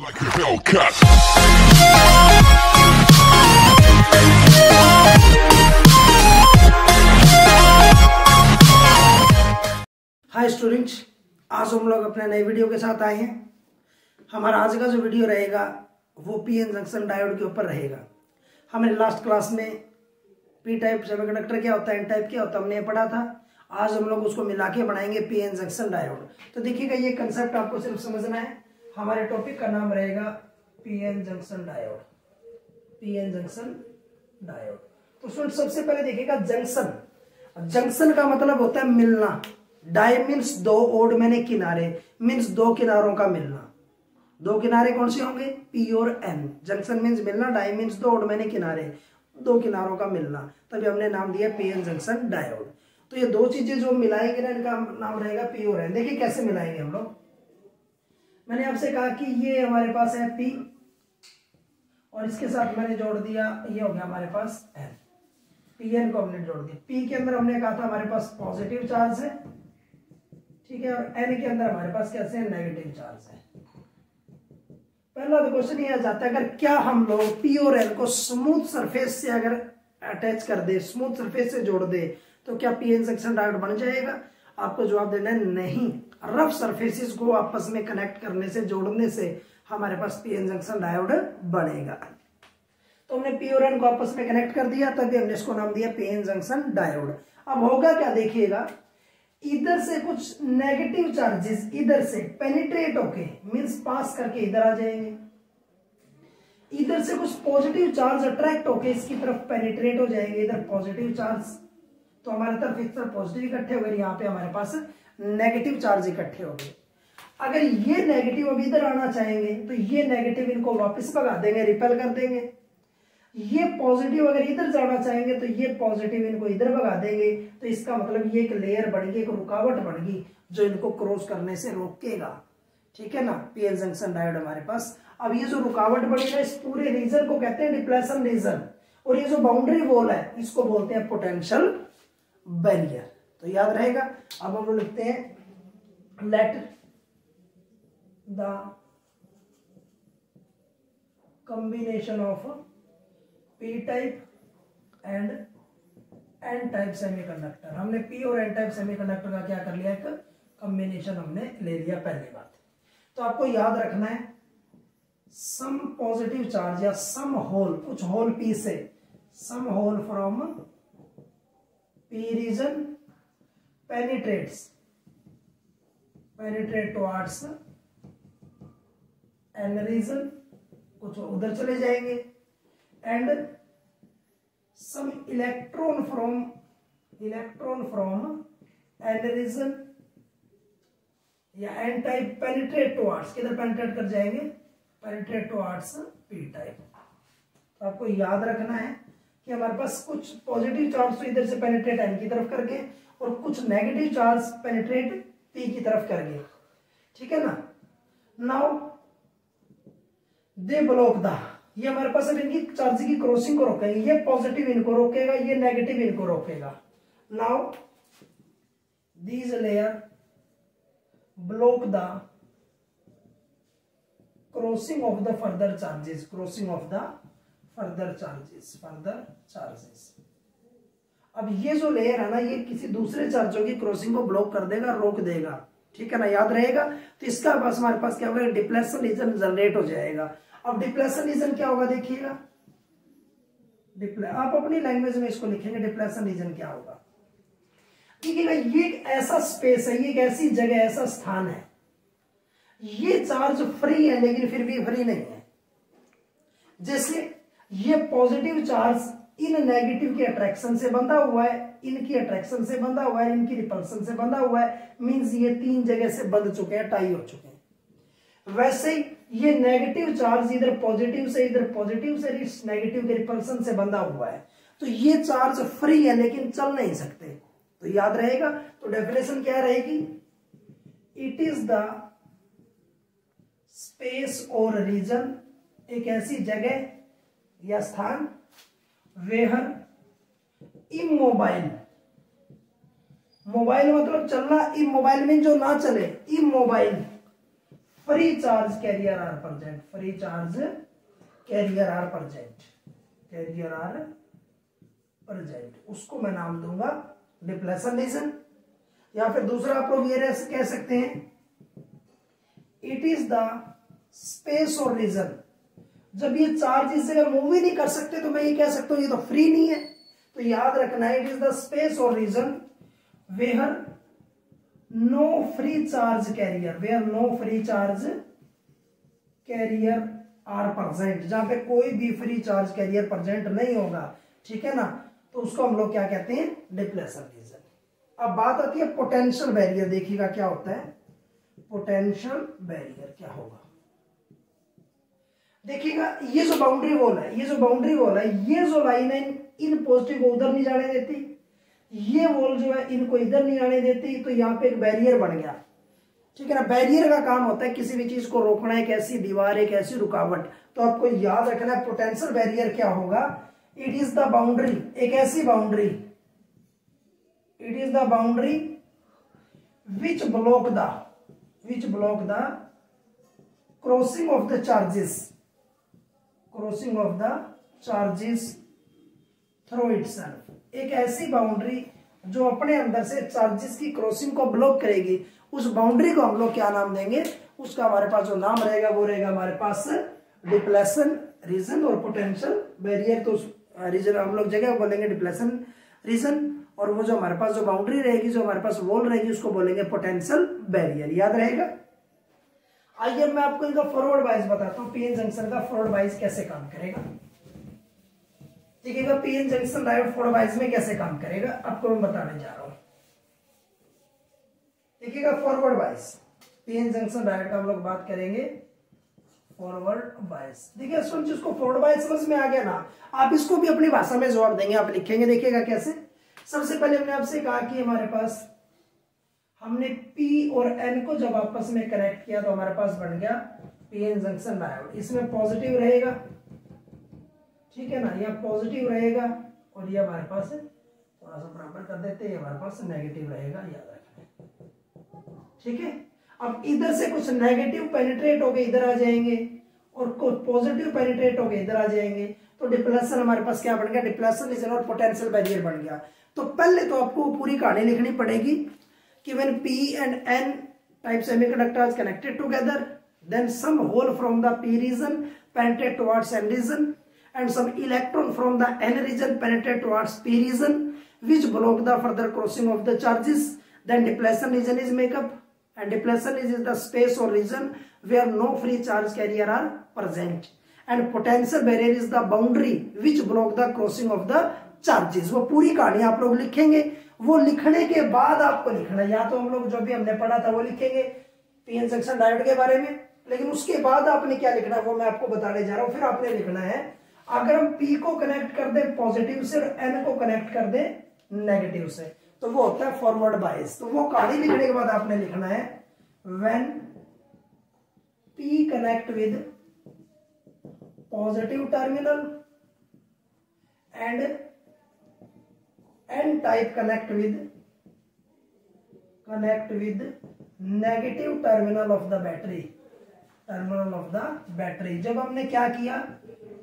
like a. Hi students आज हम लोग अपने नए वीडियो के साथ आए हैं। हमारा आज का जो वीडियो रहेगा, वो पी एन जंक्शन डायोड के ऊपर रहेगा। हमने लास्ट क्लास में पी टाइप सेमीकंडक्टर क्या होता है एन टाइप क्या होता है, हमने पढ़ा था। आज हम लोग उसको मिला के बनाएँगे पी एन जंक्शन डायोड तो देखिएगा, ये कंसेप्ट आपको सिर्फ़ समझना है। हमारे टॉपिक का नाम रहेगा PN junction diode PN junction diode तो स्टूडेंट सबसे पहले देखिएगा जंक्शन जंक्शन का मतलब होता है मिलना। डाई मीन्स दो ओड मैंने किनारे मीन्स दो किनारों का मिलना। दो किनारे कौन से होंगे? पी और एन जंक्शन मीन्स मिलना डाई मीन्स दो ओड मैंने किनारे, दो किनारों का मिलना। तभी हमने नाम दिया पी एन जंक्शन डायोड तो ये दो चीज़ें जो मिलाएँगे ना, इनका नाम रहेगा पी और एन देखिए कैसे मिलाएँगे हम लोग। मैंने आपसे कहा कि ये हमारे पास है पी और इसके साथ मैंने जोड़ दिया, ये हो गया हमारे पास एन पी एन को हमने जोड़ दिया। पी के अंदर हमने कहा था हमारे पास पॉजिटिव चार्ज है, ठीक है, और एन के अंदर हमारे पास कैसे है नेगेटिव चार्ज है। पहला तो क्वेश्चन ये आ जाता है, अगर क्या हम लोग पी और एन को स्मूथ सरफेस से अगर अटैच कर दे स्मूथ सरफेस से जोड़ दे तो क्या पी एन सेक्शन डायोड बन जाएगा? आपको जवाब देना है, नहीं। रफ सरफेसिस को आपस में कनेक्ट करने से, जोड़ने से हमारे पास पी एन जंक्शन डायोड बनेगा तो हमने पी और एन को आपस में कनेक्ट कर दिया, तभी हमने इसको नाम दिया पी एन जंक्शन डायोड अब होगा क्या देखिएगा? इधर से कुछ नेगेटिव चार्जेस इधर से पेनिट्रेट होके मींस पास करके इधर आ जाएँगे। इधर से कुछ पॉजिटिव चार्ज अट्रैक्ट होके इसकी तरफ़ पेनिट्रेट हो जाएँगे, इधर पॉजिटिव चार्ज तो हमारे तरफ़ इस तरफ़ पॉजिटिव इकट्ठे हो गए, यहाँ पे हमारे पास नेगेटिव चार्ज इकट्ठे हो गए। अगर ये नेगेटिव अब इधर आना चाहेंगे तो ये नेगेटिव इनको वापस भगा देंगे रिपेल कर देंगे। ये पॉजिटिव अगर इधर जाना चाहेंगे तो ये पॉजिटिव इनको इधर भगा देंगे। तो इसका मतलब ये एक लेयर बढ़ गई, एक रुकावट बढ़ गई, जो इनको क्रॉस करने से रोकेगा। ठीक है ना? पीएन जंक्शन डायोड हमारे पास। अब ये जो रुकावट बढ़ी ना इस पूरे रीजन को कहते हैं डिप्लेशन रीजन और ये जो बाउंड्री वॉल है, इसको बोलते हैं पोटेंशियल बैरियर तो याद रहेगा, अब हम लोग लिखते हैं let the combination of p type and N type semiconductor हमने p और n टाइप सेमीकंडक्टर का क्या कर लिया? एक कॉम्बिनेशन हमने ले लिया पहली बात। तो आपको याद रखना है सम पॉजिटिव चार्ज या सम होल कुछ होल पी से some hole from p region penetrates. Penetrate towards n region कुछ उधर चले जाएँगे। And some electron from electron from N region या एन टाइप पेनिट्रेट टुवार्ड्स किधर पेनिट्रेट कर जाएँगे? पेनिट्रेट टुवार्ड्स पी टाइप तो आपको याद रखना है। कि हमारे पास कुछ पॉजिटिव चार्ज तो इधर से पेनिट्रेट एन की तरफ़ कर गए और कुछ नेगेटिव चार्ज पेनिट्रेट पी की तरफ़ कर गए ठीक है ना? नाउ दे ब्लॉक द ये हमारे पास अब इनकी चार्ज की क्रॉसिंग को रोकेंगे। ये पॉजिटिव इनको रोकेगा, ये नेगेटिव इनको रोकेगा। Now these layer block the crossing of the further charges crossing of the further charges further charges अब ये जो लेयर है ना, ये किसी दूसरे चार्जों की क्रॉसिंग को ब्लॉक कर देगा, रोक देगा। ठीक है ना, याद रहेगा? तो इसका पास हमारे पास क्या होगा? डिप्लेशन रीजन जनरेट हो जाएगा। अब डिप्लेशन रीजन क्या होगा देखिएगा। आप अपनी लैंग्वेज में इसको लिखेंगे, डिप्लेशन रीजन क्या होगा? देखिएगा ये एक ऐसा स्पेस है, ये एक ऐसी जगह, ऐसा स्थान है। ये चार्ज फ्री है, लेकिन फिर भी फ्री नहीं है। जैसे ये पॉजिटिव चार्ज इन नेगेटिव के अट्रैक्शन से बंधा हुआ है, इनकी अट्रैक्शन से बंधा हुआ है, इनकी रिपल्सन से बंधा हुआ है मींस ये तीन जगह से बंध चुके हैं टाई हो चुके हैं। वैसे ही ये नेगेटिव चार्ज इधर पॉजिटिव से, इधर पॉजिटिव से नेगेटिव के रिपल्सन से बंधा हुआ है। तो ये चार्ज फ्री है, लेकिन चल नहीं सकते। तो याद रहेगा तो डेफिनेशन क्या रहेगी? It is the space or region एक ऐसी जगह या स्थान वेहर इमोबाइल। मोबाइल मतलब चलना, इमोबाइल में जो ना चले, immobile. Free charge carrier are present, free charge carrier are present, carrier are present. उसको मैं नाम दूँगा डिप्लेशन रीजन या फिर दूसरा आप लोग ये कह सकते हैं, it is the space or region. जब ये चार्ज इस जगह मूव ही नहीं कर सकते तो मैं ये कह सकता हूँ, ये तो फ्री नहीं है। तो याद रखना it is the space or region where no free charge carrier where no free charge carrier are present जहाँ पे कोई भी फ्री चार्ज कैरियर प्रजेंट नहीं होगा, ठीक है ना? तो उसको हम लोग क्या कहते हैं? डिप्लेशन रीजन अब बात आती है पोटेंशियल बैरियर देखिएगा क्या होता है? पोटेंशियल बैरियर क्या होगा? देखिएगा, ये जो बाउंड्री वॉल है, ये जो बाउंड्री वॉल है, ये जो लाइन है, इन पॉजिटिव को उधर नहीं जाने देती। ये वॉल जो है, इनको इधर नहीं आने देती तो यहाँ पे एक बैरियर बन गया। ठीक है ना? बैरियर का काम होता है किसी भी चीज़ को रोकना, एक ऐसी दीवार, एक ऐसी रुकावट। तो आपको याद रखना है पोटेंशियल बैरियर क्या होगा? इट इज़ द बाउंड्री एक ऐसी boundary it is the boundary which block the which block the crossing of the charges crossing of the charges through it एक ऐसी बाउंड्री जो अपने अंदर से चार्जेस की क्रॉसिंग को ब्लॉक करेगी, उस बाउंड्री को हम लोग क्या नाम देंगे? उसका हमारे पास जो नाम रहेगा, वो रहेगा हमारे पास डिप्लेशन रीजन और पोटेंशियल बैरियर तो रीजन हम लोग जगह बोलेंगे डिप्लेशन रीजन और वो जो हमारे पास जो बाउंड्री रहेगी, जो हमारे पास वॉल रहेगी, उसको बोलेंगे पोटेंशियल बैरियर याद रहेगा? आइए मैं आपको इनका फॉरवर्ड वाइज बताता हूँ। पीएन जंक्शन का फॉरवर्ड वाइज कैसे काम करेगा? देखिएगा PN junction diode forward bias में कैसे काम करेगा? आपको मैं बताने जा रहा हूँ। देखिएगा forward bias PN junction diode का हम लोग बात करेंगे। फॉरवर्ड वाइज देखिए, सुन, जिसको फॉरवर्ड वाइज समझ में आ गया ना, आप इसको भी अपनी भाषा में जवाब देंगे, आप लिखेंगे, देखिएगा कैसे। सबसे पहले हमने आपसे कहा कि हमारे पास हमने P और N को जब आपस में कनेक्ट किया तो हमारे पास बन गया पीएन जंक्शन डायोड इसमें पॉजिटिव रहेगा। ठीक है ना? यह पॉजिटिव रहेगा और ये हमारे पास थोड़ा सा बराबर कर देते हैं। हमारे पास नेगेटिव रहेगा, याद रखना ठीक है? अब इधर से कुछ नेगेटिव पेनिट्रेट हो गए इधर आ जाएँगे और कुछ पॉजिटिव पेनिट्रेट हो गए इधर आ जाएँगे। तो डिप्लेशन हमारे पास क्या बन गया? डिप्लेशन इज़ और पोटेंशियल बैरियर बन गया। तो पहले तो आपको पूरी कहानी लिखनी पड़ेगी। When P and N type semiconductors connected together then some hole from the P region penetrate towards N region and some electron from the N region penetrate towards P region which block the further crossing of the charges. Then depletion region is make up and depletion is the space or region where no free charge carrier are present. And potential barrier is the boundary which block the crossing of the charges. वो पूरी कहानी आप लोग लिखेंगे वो लिखने के बाद आपको लिखना या तो हम लोग जो भी हमने पढ़ा था वो लिखेंगे पीएन सेक्शन डायोड के बारे में, लेकिन उसके बाद आपने क्या लिखना है वो मैं आपको बताने जा रहा हूँ, फिर आपने लिखना है, अगर हम पी को कनेक्ट कर दे पॉजिटिव से और एन को कनेक्ट कर दे नेगेटिव से तो वो होता है फॉरवर्ड बाइस तो वो कहानी लिखने के बाद आपने लिखना है when P connect with positive terminal and N type connect with connect with negative terminal of the battery terminal of the battery जब हमने क्या किया?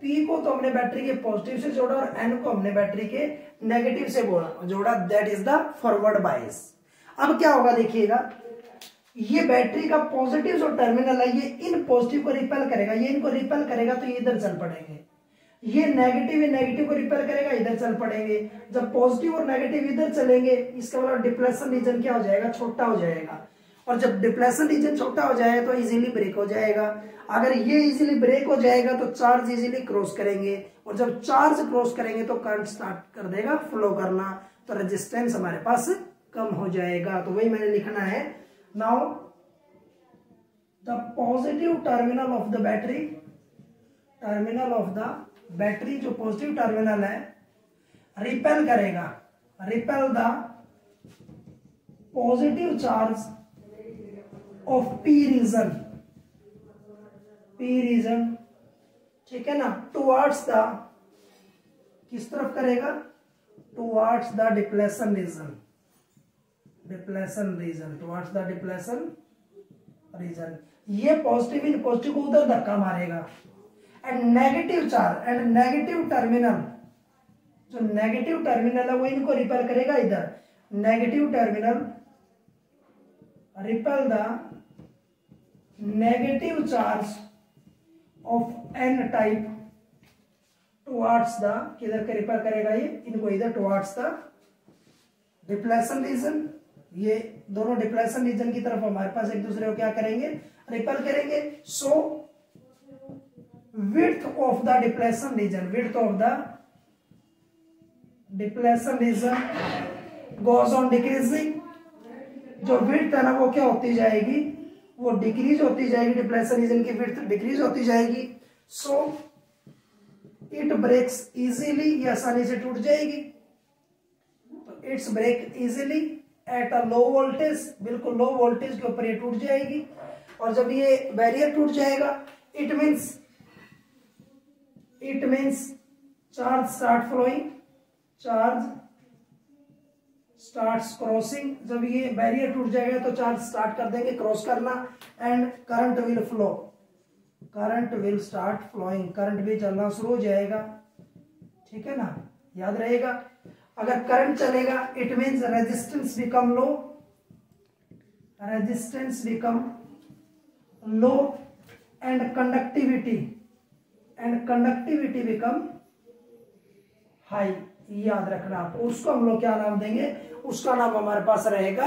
पी को तो हमने बैटरी के पॉजिटिव से जोड़ा और एन को हमने बैटरी के नेगेटिव से जोड़ा दैट इज़ द फॉरवर्ड बाइस अब क्या होगा देखिएगा? ये बैटरी का पॉजिटिव जो टर्मिनल है, ये इन पॉजिटिव को रिपेल करेगा. ये इनको रिपेल करेगा तो ये इधर चल पड़ेंगे. ये नेगेटिव ये नेगेटिव को रिपेयर करेगा, इधर चल पड़ेंगे। जब पॉजिटिव और नेगेटिव इधर चलेंगे, इसका मतलब डिप्रेशन रीजन क्या हो जाएगा? छोटा हो जाएगा। और जब डिप्रेशन रीजन छोटा हो जाए तो इजीली ब्रेक हो जाएगा। अगर ये इजीली ब्रेक हो जाएगा तो चार्ज इजीली क्रॉस करेंगे। और जब चार्ज क्रॉस करेंगे तो करंट स्टार्ट कर देगा फ्लो करना। तो रेजिस्टेंस हमारे पास कम हो जाएगा। तो वही मैंने लिखना है। Now the positive terminal of the battery terminal of the battery जो पॉजिटिव टर्मिनल है, रिपेल करेगा। Repel the positive charge of P region. P region, ठीक है ना? टुवार्ड्स द किस तरफ़ करेगा? Towards the depletion region. Depletion region towards the depletion region. ये पॉजिटिव इन पॉजिटिव को उधर धक्का मारेगा। And negative charge and negative terminal जो नेगेटिव टर्मिनल है वो इनको रिपेल करेगा इधर। Negative terminal repel the negative charge of N type towards the किधर के रिपेल करेगा ये? इनको इधर टुवार्ड्स द डिप्लेशन रीजन ये दोनों डिप्लेशन रीजन की तरफ़ हमारे पास एक दूसरे को क्या करेंगे? रिपेल करेंगे। So width of the depletion region width of the depletion region goes on decreasing जो विथ है ना, वो क्या होती जाएगी? वो डिक्रीज होती जाएगी डिप्लेशन रीजन की विथ डिक्रीज होती जाएगी। सो इट ब्रेक्स इजीली ये आसानी से टूट जाएगी। It's break easily at a low voltage बिल्कुल लो वोल्टेज के ऊपर ये टूट जाएगी। और जब ये बैरियर टूट जाएगा it means it means charge start flowing charge start crossing जब ये बैरियर टूट जाएगा तो चार्ज स्टार्ट कर देंगे क्रॉस करना and current will flow current will start flowing current भी चलना शुरू हो जाएगा। ठीक है ना? याद रहेगा? अगर करंट चलेगा it means resistance become low resistance become low and conductivity and conductivity become high याद रखना आप उसको हम लोग क्या नाम देंगे? उसका नाम हमारे पास रहेगा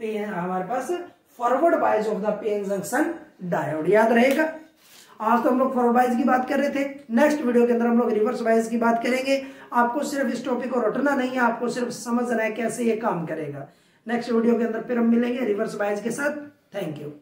हमारे पास forward bias of the PN junction diode याद रहेगा? आज तो हम लोग फॉरवर्ड बाइज की बात कर रहे थे। नेक्स्ट वीडियो के अंदर हम लोग रिवर्स बाइज की बात करेंगे। आपको सिर्फ़ इस टॉपिक को रटना नहीं है, आपको सिर्फ़ समझना है कैसे ये काम करेगा। नेक्स्ट वीडियो के अंदर फिर हम मिलेंगे रिवर्स बाइज के साथ। Thank you